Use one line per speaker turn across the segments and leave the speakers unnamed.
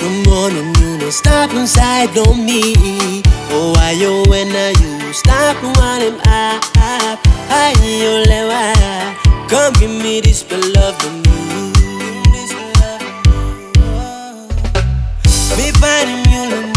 Come on and you know stop inside on me. Oh, why you when are you stop running up? I you lewa. Come give me this love from. Me finding you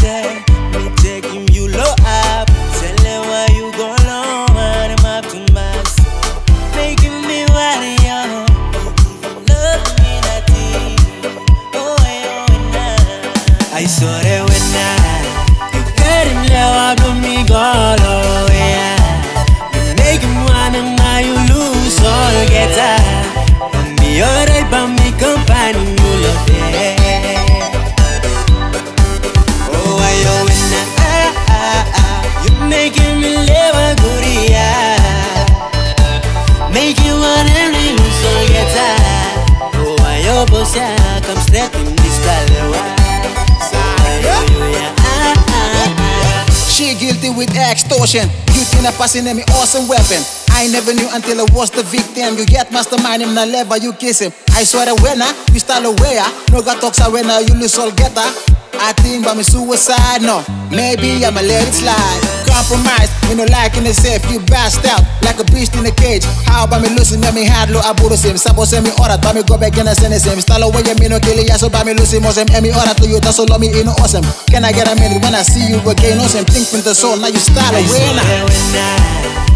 Come in this.
She guilty with extortion. You think I passing me awesome weapon. I never knew until I was the victim. You get mastermind him, na lever, you kiss him. I swear the winner, you style away. No got talks a winner, you lose all getter. I think by me suicide, no. Maybe I'ma let it slide. Compromise, me no like in the safe, you bast out like a beast in a cage. How about me losing me, me hard low, aburo sim. Sabo se mi orat, ba me go back in the same same. Style away, me no kill ya, so ba me losing mosem. Emi orat to you, that's all me in awesome. Can I get a minute when I see you again? Awesome, think from the soul, now you style
I
away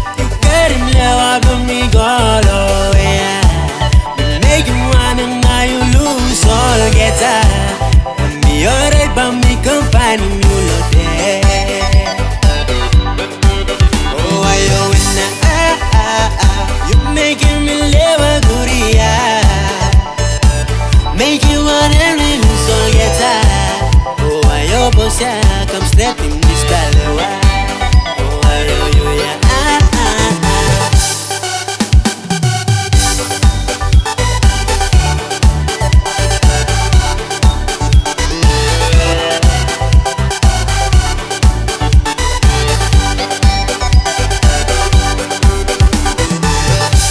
I oh boss yeah come straight in this ballet Oh I oh you yeah ah, ah, ah.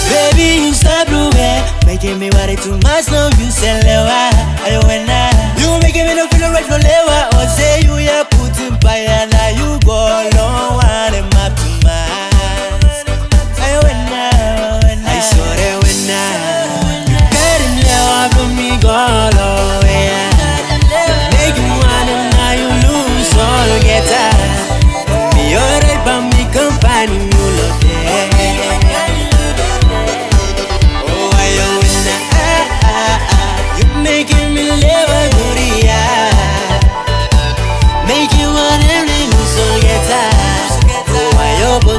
Baby, you stop moving, making me worry too much. No, you say lewa, I when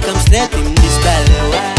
boss, yeah, come straight in this ballet.